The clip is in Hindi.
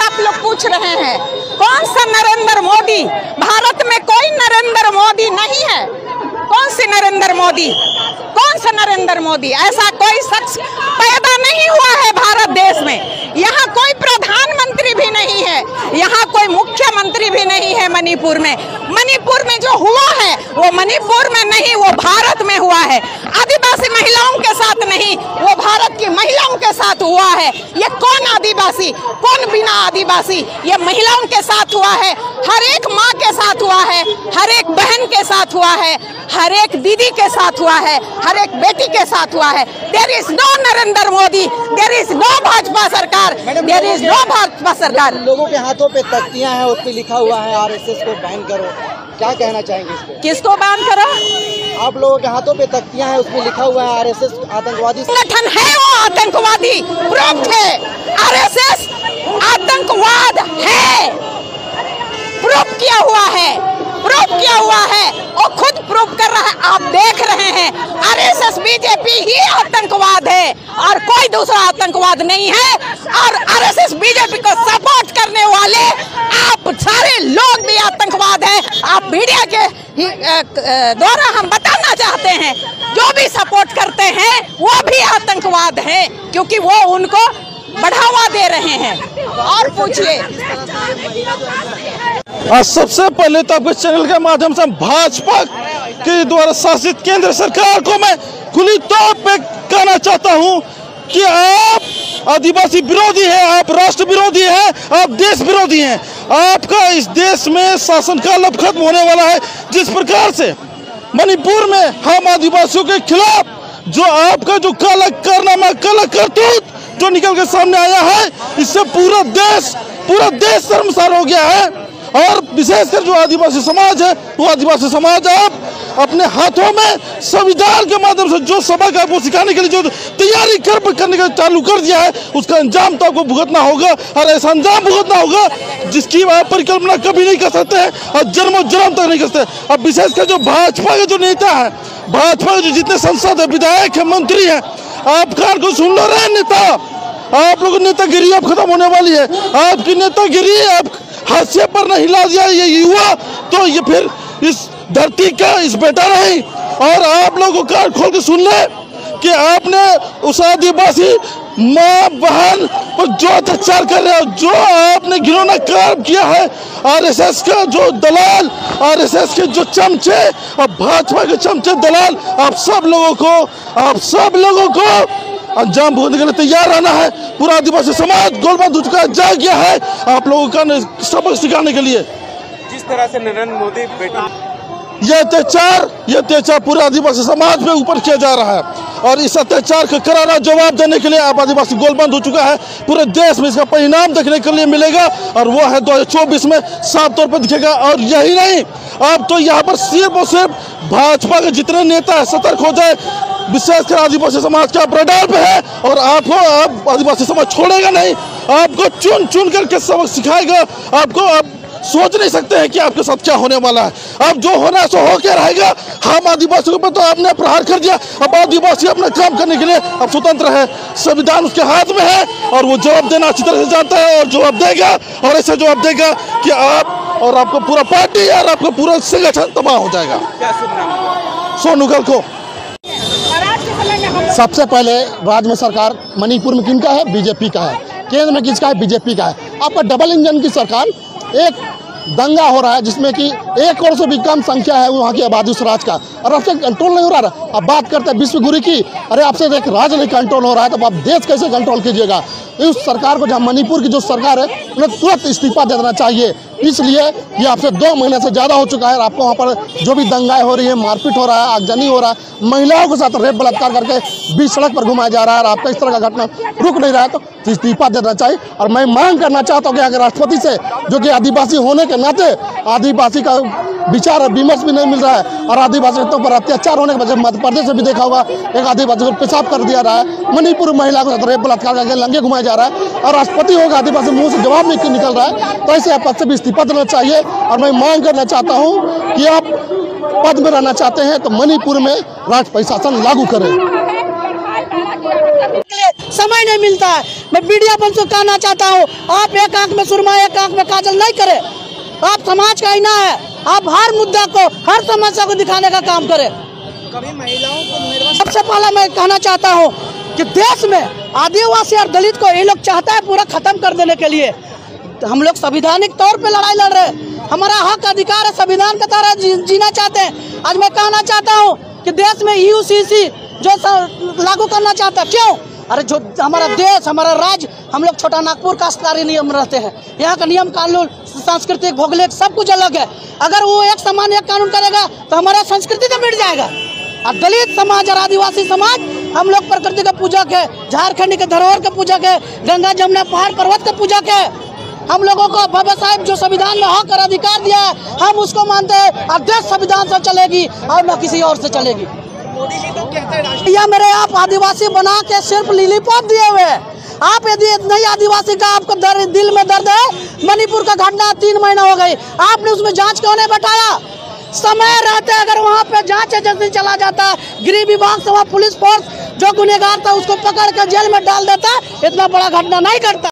बात आप लोग पूछ रहे हैं, कौन सा नरेंद्र मोदी भारत में कोई नरेंद्र मोदी नहीं है? कौन से नरेंद्र मोदी? कौन सा नरेंद्र मोदी? ऐसा कोई शख्स पैदा नहीं हुआ है भारत देश में। यहाँ कोई प्रधानमंत्री भी नहीं है। यहाँ कोई मुख्यमंत्री भी नहीं है मणिपुर में। मणिपुर में जो हुआ है, वो मणिपुर में नहीं, वो भारत में हुआ है। आदिवासी महिलाओं के साथ नहीं वो भारत की महिलाओं के साथ हुआ है। ये कौन आदिवासी? कौन बिना आदिवासी? ये महिलाओं के साथ हुआ है हर एक माँ के साथ हुआ है हर एक बहन के साथ हुआ है हर एक दीदी के साथ हुआ है हर एक बेटी के साथ हुआ है। There is no Narendra Modi there is no Bhajpa सरकार देर इज़ नो भाजपा सरकार। लोगों के हाथों पे तख्तियाँ हैं उस पे लिखा हुआ है आरएसएस को बैन करो। क्या कहना चाहेंगे इस किसको बैन करो? आप लोगों के हाथों पे तख्तियाँ हैं उसमें लिखा हुआ है आरएसएस आतंकवादी। संगठन है वो आतंकवादी प्रूफ है। आरएसएस आतंकवाद है। प्रूफ किया हुआ है प्रूफ किया हुआ है। वो खुद प्रूफ कर रहा है आप देख रहे हैं। आरएसएस बीजेपी ही आतंकवाद है और कोई दूसरा आतंकवाद नहीं है। और आरएसएस बीजेपी को सपोर्ट करने वाले सारे लोग भी आतंकवाद है। आप मीडिया के द्वारा हम बताना चाहते हैं, जो भी सपोर्ट करते हैं, वो भी आतंकवाद है, क्योंकि वो उनको बढ़ावा दे रहे हैं। और पूछिए। सबसे पहले तो आपके चैनल के माध्यम से भाजपा के द्वारा शासित केंद्र सरकार को मैं खुली तौर पे कहना चाहता हूँ कि आप आदिवासी विरोधी हैं, आप राष्ट्र विरोधी हैं, आप देश विरोधी हैं। आपका इस देश में शासनकाल अब खत्म होने वाला है। जिस प्रकार से मणिपुर में हम आदिवासियों के खिलाफ जो आपका जो काला कारनामा, काला करतूत जो निकल के सामने आया है, इससे पूरा देश पूरा देश शर्मसार हो गया है। और विशेषकर जो आदिवासी समाज है, वो आदिवासी समाज अब अपने हाथों में संविधान के माध्यम से जो सबक है, वो सिखाने के लिए जो तैयारी कर, करने का चालू कर दिया है, उसका अंजाम तो आपको भुगतना होगा और ऐसा अंजाम भुगतना होगा जिसकी आप परिकल्पना कभी नहीं कर सकते हैं और जन्मों जन्म तक नहीं कर सकते। अब विशेषकर जो भाजपा के जो नेता है, भाजपा के जो जितने सांसद है, विधायक है, मंत्री है, आप कार को सुन लो रहे नेता। आप लोग नेतागिरी अब खत्म होने वाली है। आपकी नेतागिरी अब हाशिए पर नहीं ला दिया ये युवा तो ये फिर इस धरती का इस बेटा नहीं। और आप लोगों कान खोल के सुन ले कि आपने उस आदिवासी माँ, बहन पर जो अत्याचार कर रहे हो, जो आपने घिनौना काम किया है, आरएसएस का जो दलाल, आरएसएस के जो चमचे और भाजपा के चमचे दलाल, आप सब लोगों को, आप सब लोगों को अंजाम भुगतने के लिए तैयार रहना है। पूरा आदिवासी समाज गोलबंद हो जा गया है। आप लोगों का सबक सिखाने के लिए। जिस तरह से नरेंद्र मोदी बेटी यह अत्याचार यह अत्याचार पूरे आदिवासी समाज में ऊपर किया जा रहा है। और इस अत्याचार का करारा जवाब देने के लिए आप आदिवासी गोलबंद हो चुका है। पूरे देश में इसका परिणाम देखने के लिए मिलेगा। और वो है 2024 में साफ़ तौर पर दिखेगा। और यही नहीं, अब तो यहाँ पर सिर्फ़ और सिर्फ़ भाजपा के जितने नेता है, सतर्क हो जाए। विशेषकर आदिवासी समाज का आप रडार पे है। और आपको आप आदिवासी समाज छोड़ेगा नहीं। आपको चुन चुन करके सबक सिखाएगा। आपको, आप सोच नहीं सकते हैं कि आपके साथ क्या होने वाला है। अब जो होना है सो हो क्या रहेगा। हम आदिवासियों पर तो आपने प्रहार कर दिया। अब आदिवासी अपना काम करने के लिए अब स्वतंत्र है। संविधान उसके हाथ में है और वो जवाब देना अच्छी तरह से जानता है और जवाब देगा और ऐसा जवाब देगा कि आप और आपका पूरा पार्टी और आपका पूरा संगठन तबाह हो जाएगा। सोनुगल को। सबसे पहले राज्य में सरकार मणिपुर में किनका है? बीजेपी का है। केंद्र में किसका है? बीजेपी का है। आपका डबल इंजन की सरकार एक दंगा हो रहा है जिसमें कि एक करोड़ से भी कम संख्या है वहाँ की आबादी उस राज्य का। और आपसे कंट्रोल नहीं हो रहा है। अब बात करते हैं विश्व गुरु की। अरे आपसे एक राज्य नहीं कंट्रोल हो रहा है तो आप देश कैसे कंट्रोल कीजिएगा? इस सरकार को जहाँ मणिपुर की जो सरकार है, उन्हें तुरंत इस्तीफा दे देना चाहिए। इसलिए ये आपसे दो महीने से ज़्यादा हो चुका है और आपको वहाँ पर जो भी दंगाएँ हो रही है, मारपीट हो रहा है, आगजनी हो रहा है, महिलाओं के साथ रेप बलात्कार करके बीच सड़क पर घुमाया जा रहा है और आपका इस तरह का घटना रुक नहीं रहा है तो इस्तीफा देना चाहिए। और मैं मांग करना चाहता हूँ कि अगर राष्ट्रपति से, जो कि आदिवासी होने के नाते आदिवासी का विचार और विमर्श भी नहीं मिल रहा है और आदिवासियों पर अत्याचार होने के वजह मध्य प्रदेश में भी देखा होगा, एक आदिवासी को पेशाब कर दिया रहा है, मणिपुर महिला को रेप बलात्कार करके लंगे घुमाया जा रहा है और राष्ट्रपति होगा, आदिवासी मुँह से जवाब नहीं निकल रहा है तो ऐसे पद से भी देना चाहिए और मैं मांग करना चाहता हूँ कि आप पद में रहना चाहते हैं तो मणिपुर में राज प्रशासन लागू करें। समय नहीं मिलता है। मैं मीडिया पर से कहना चाहता हूँ आप एक आँख में सुरमा एक आँख में काजल नहीं करें। आप समाज का आईना है। आप हर मुद्दा को हर समस्या को दिखाने का काम करें। कभी महिलाओं को सबसे पहला मैं कहना चाहता हूँ कि देश में आदिवासी और दलित को ये लोग चाहता है पूरा खत्म कर देने के लिए। हम लोग संविधानिक तौर पे लड़ाई लड़ रहे हैं। हमारा हक अधिकार है संविधान के तरह जी, जीना चाहते हैं। आज मैं कहना चाहता हूँ कि देश में यूसीसी जो लागू करना चाहता है क्यों? अरे जो हमारा देश हमारा राज्य हम लोग छोटा नागपुर का सरकारी नियम रहते हैं। यहाँ का नियम कानून सांस्कृतिक भौगोलिक सब कुछ अलग है। अगर वो एक समान एक कानून करेगा तो हमारा संस्कृति तो मिट जाएगा। और दलित समाज और आदिवासी समाज हम लोग प्रकृति का पूजक है। झारखंड के धरोहर के पूजक है। गंगा जमुना पहाड़ पर्वत के पूजक है। हम लोगों को बाबा साहेब जो संविधान में हक और अधिकार दिया है हम उसको मानते हैं और देश संविधान से चलेगी और न किसी और से चलेगी। मोदी जी तो कहते हैं मेरे आप आदिवासी बना के सिर्फ़ लिलीपॉप दिए हुए हैं। आप यदि नहीं आदिवासी का आपको दर, दिल में दर्द है मणिपुर का घटना तीन महीना हो गई आपने उसमें जाँच क्यों नहीं बैठाया? समय रहते अगर वहाँ पे जाँच एजेंसी चला जाता गृह विभाग से वहाँ पुलिस फोर्स जो गुनेगार था उसको पकड़ कर जेल में डाल देता इतना बड़ा घटना नहीं करता